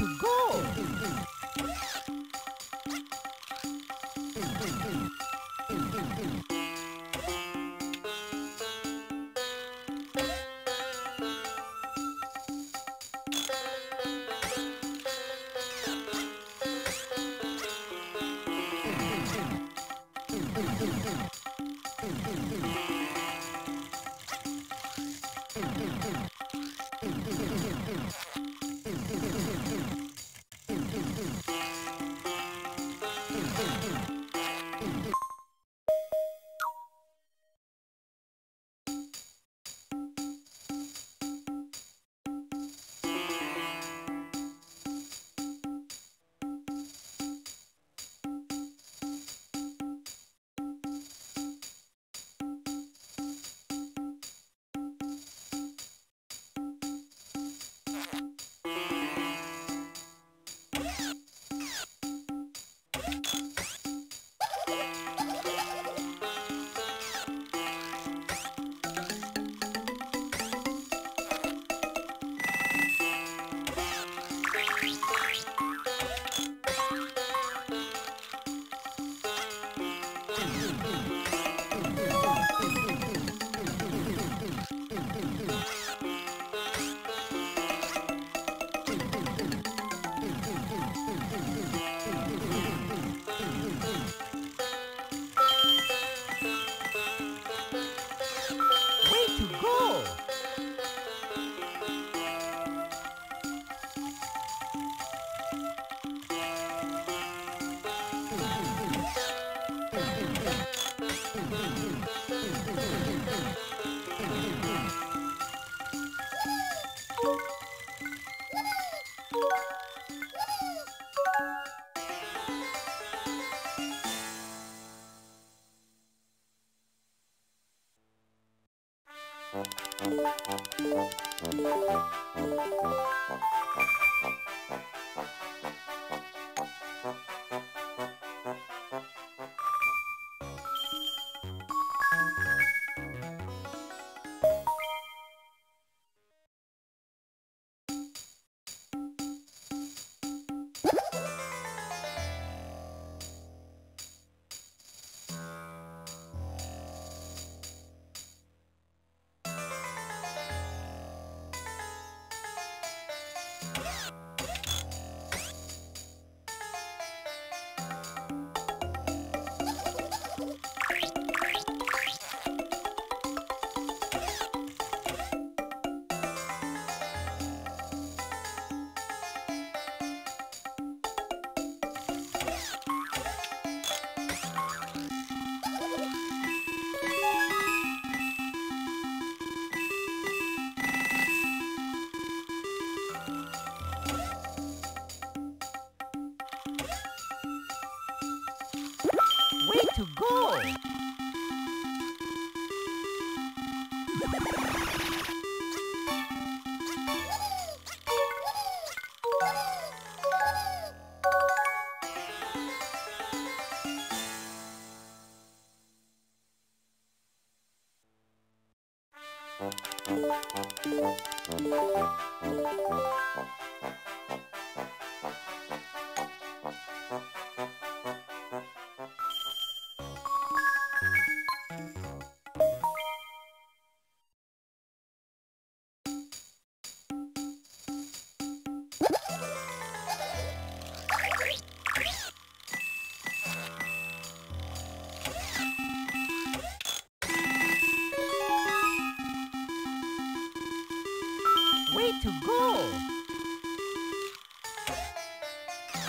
두고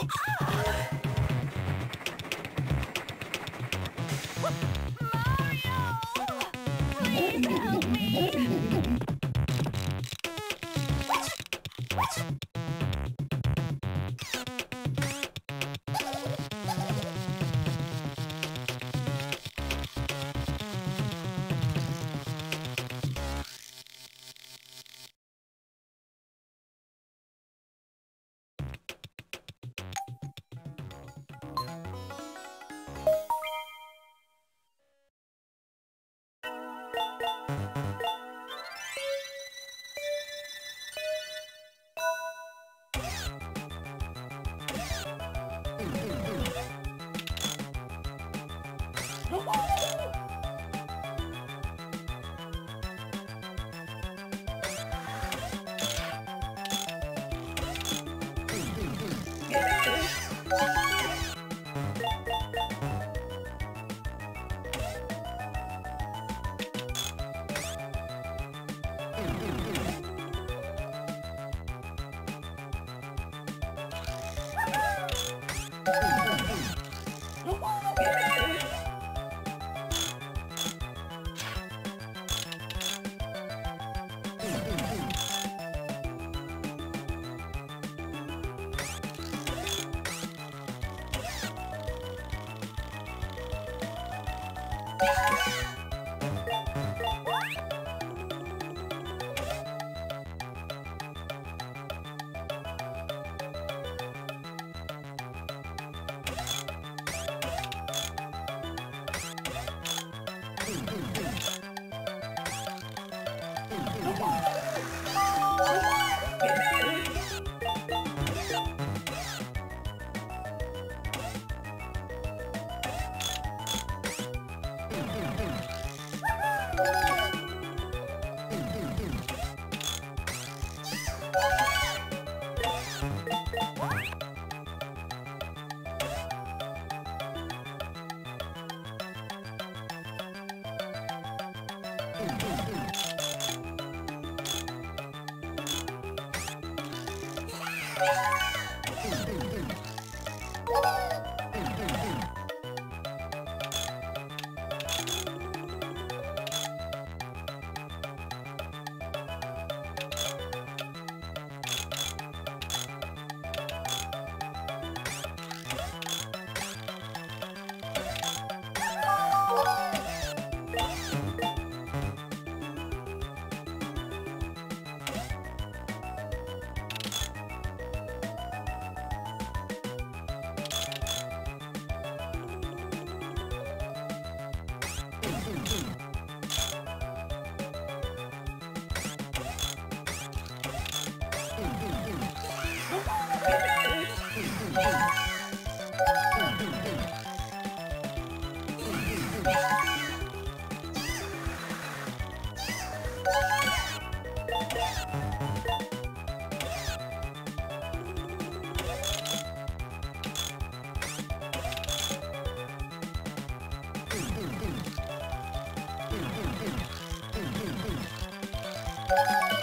Mario! Please help me! Yeah. Bye.